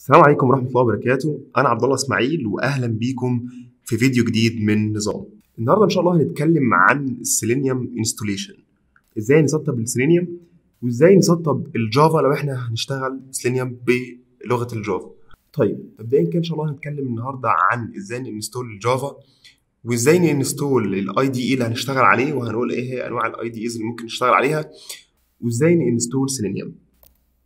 السلام عليكم ورحمة الله وبركاته، أنا عبد الله إسماعيل وأهلا بيكم في فيديو جديد من نظام. النهارده إن شاء الله هنتكلم عن ال Selenium installation. إزاي نسطب السيلينيوم وإزاي نسطب ال Java لو إحنا هنشتغل سيلينيوم بلغة ال Java. طيب مبدئيا كده إن شاء الله هنتكلم النهارده عن إزاي ن install ال Java وإزاي ن install ال IDE اللي هنشتغل عليه وهنقول إيه هي أنواع ال IDEs اللي ممكن نشتغل عليها وإزاي ن install Selenium.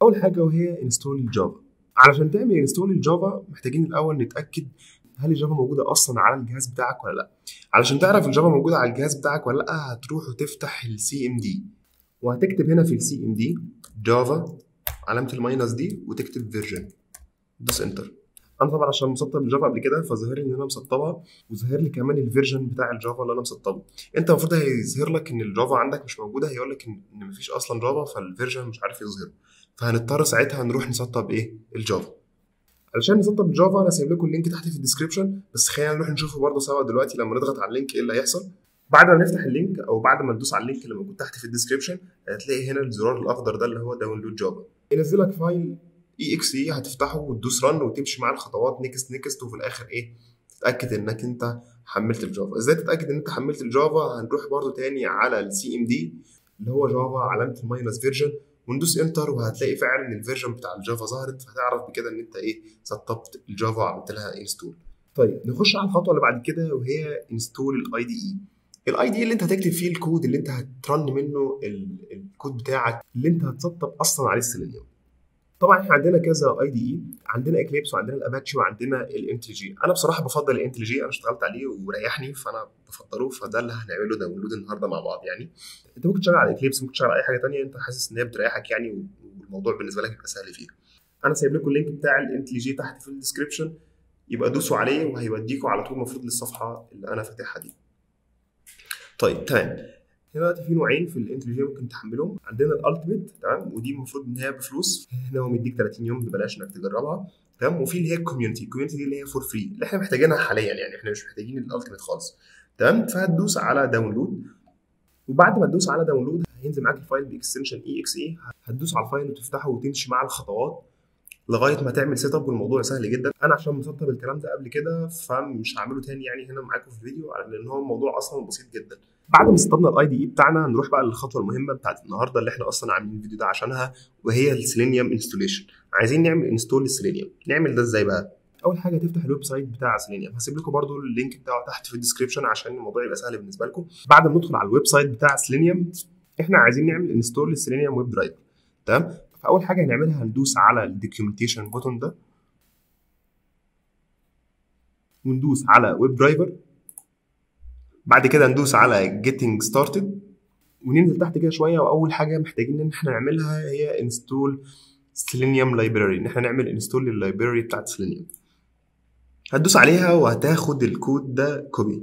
أول حاجة وهي install ال Java. علشان تعمل install ال Java محتاجين الأول نتأكد هل ال Java موجودة أصلا على الجهاز بتاعك ولا لأ. علشان تعرف ال Java موجودة على الجهاز بتاعك ولا لأ هتروح وتفتح ال CMD وهتكتب هنا في ال CMD Java علامة ال minus دي وتكتب version دوس enter أنا طبعا عشان مسطب ال Java قبل كده فظاهر لي إن أنا مسطبها وظاهر لي كمان ال version بتاع ال Java اللي أنا مسطبه. أنت المفروض هيظهر لك إن ال Java عندك مش موجودة هيقول لك إن مفيش أصلا Java فال version مش عارف يظهر. فهنضطر ساعتها نروح نسطب إيه؟ ال Java. علشان نسطب ال Java أنا سايب لكم ال link تحت في ال description بس خلينا نروح نشوفه برضه سوا دلوقتي لما نضغط على ال link إيه اللي هيحصل. بعد ما نفتح ال link أو بعد ما ندوس على ال link اللي موجود تحت في ال description هتلاقي هنا الزرار الأخضر ده اللي هو download Java. ينزلك file EXE هتفتحه وتدوس run وتمشي مع الخطوات next next وفي الآخر إيه؟ تتأكد إنك أنت حملت ال Java. إزاي تتأكد إن أنت حملت ال Java؟ هنروح برضه تاني على ال CMD اللي هو Java علامة ال minus version وندوس enter وهتلاقي فعلا ال version بتاع ال Java ظهرت فهتعرف بكده إن أنت إيه سطبت ال Java وعملت لها install طيب نخش على الخطوة اللي بعد كده وهي install ال IDE ال IDE اللي أنت هتكتب فيه الكود اللي أنت هت run منه الكود بتاعك اللي أنت هتسطب أصلا عليه السيلينيوم. طبعا إحنا عندنا كذا IDE عندنا Eclipse وعندنا الاباتشي وعندنا ال IntelliJ أنا بصراحة بفضل ال IntelliJ أنا اشتغلت عليه وريحني فأنا بفضله فده اللي هنعمله download النهارده مع بعض يعني. أنت ممكن تشتغل على Eclipse ممكن تشتغل على أي حاجة ثانية أنت حاسس إن هي بتريحك يعني والموضوع بالنسبة لك يبقى سهل فيها. أنا سايب لكم ال link بتاع ال IntelliJ تحت في ال description يبقى دوسوا عليه وهيوديكم على طول المفروض للصفحة اللي أنا فاتحها دي. طيب تمام. دلوقتي في نوعين في ال IntelliJ ممكن تحملهم. عندنا ال ultimate تمام؟ ودي المفروض إن هي بفلوس. هنا هو مديك 30 يوم ببلاش إنك تجربها تمام؟ وفي اللي هي ال community ال community دي اللي هي for free اللي إحنا محتاجينها حاليا يعني إحنا مش محتاجين ال ultimate خالص تمام؟ فهتدوس على download وبعد ما تدوس على download هينزل معاك ال file ب extension EXE هتدوس على ال file وتفتحه وتمشي مع الخطوات. لغاية ما تعمل setup والموضوع سهل جدا. أنا عشان مسطب الكلام ده قبل كده فمش هعمله تاني يعني هنا معاكم في الفيديو لأن هو الموضوع أصلا بسيط جدا. بعد ما سطبنا ال IDE بتاعنا هنروح بقى للخطوة المهمة بتاعت النهارده اللي إحنا أصلا عاملين الفيديو ده عشانها وهي ال Selenium installation عايزين نعمل install لل Selenium نعمل ده إزاي بقى؟ أول حاجة تفتح ال website بتاع سيلينيوم هسيب لكم برده ال link بتاعه تحت في ال description عشان الموضوع يبقى سهل بالنسبة لكم. بعد ما ندخل على ال website بتاع سيلينيوم إحنا عايزين نعمل install لل Selenium WebDriver تمام؟ فأول حاجة هنعملها هندوس على ال documentation button ده. وندوس على WebDriver بعد كده ندوس على getting started. وننزل تحت كده شوية وأول حاجة محتاجين إن إحنا نعملها هي install Selenium library إن إحنا نعمل install لل library بتاعت سيلينيوم هتدوس عليها وهتاخد الكود ده copy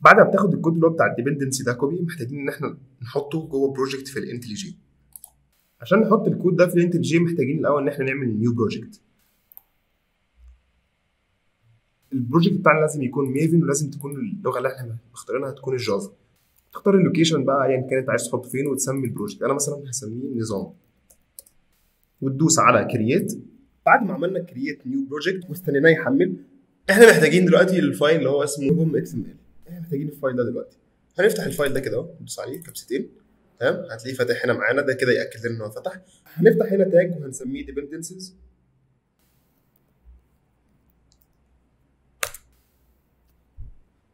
بعد ما بتاخد الكود اللي هو بتاع ال dependency ده copy محتاجين إن إحنا نحطه جوه project في ال IntelliJ عشان نحط الكود ده في ال IntelliJ محتاجين الأول إن إحنا نعمل new project ال project بتاعنا لازم يكون Maven ولازم تكون اللغة اللي إحنا مختارينها تكون ال Java تختار ال location بقى أيا يعني كانت عايز تحطه فين وتسمي ال project أنا مثلا هسميه نظام. وتدوس على create بعد ما عملنا create new project واستنيناه يحمل إحنا محتاجين دلوقتي ال file اللي هو اسمه POM XML إحنا محتاجين ال file ده دلوقتي. هنفتح ال file ده كده أهو ندوس عليه كبستين. تمام؟ هتلاقيه فاتح هنا معانا ده كده يأكد لنا إن هو فتح. هنفتح هنا tag وهنسميه dependencies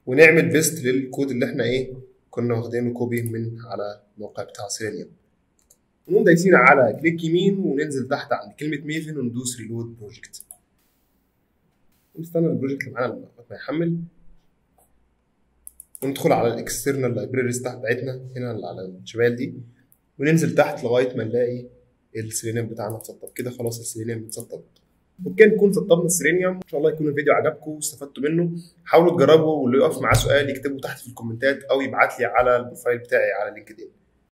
ونعمل paste للكود اللي إحنا إيه كنا واخدينه copy من على الموقع بتاع سيلينيوم ونقوم دايسين على click يمين وننزل تحت عند كلمة Maven وندوس reload project ونستنى ال project اللي معانا لما يحمل. وندخل على ال external libraries تحت بتاعتنا هنا على الشمال دي وننزل تحت لغاية ما نلاقي السيلينيوم بتاعنا اتسطب. كده خلاص السيلينيوم اتسطب. وبكده نكون سطبنا السيلينيوم إن شاء الله يكون الفيديو عجبكم واستفدتوا منه. حاولوا تجربوا واللي يقف معاه سؤال يكتبه تحت في ال comment ات أو يبعت لي على ال profile بتاعي على LinkedIn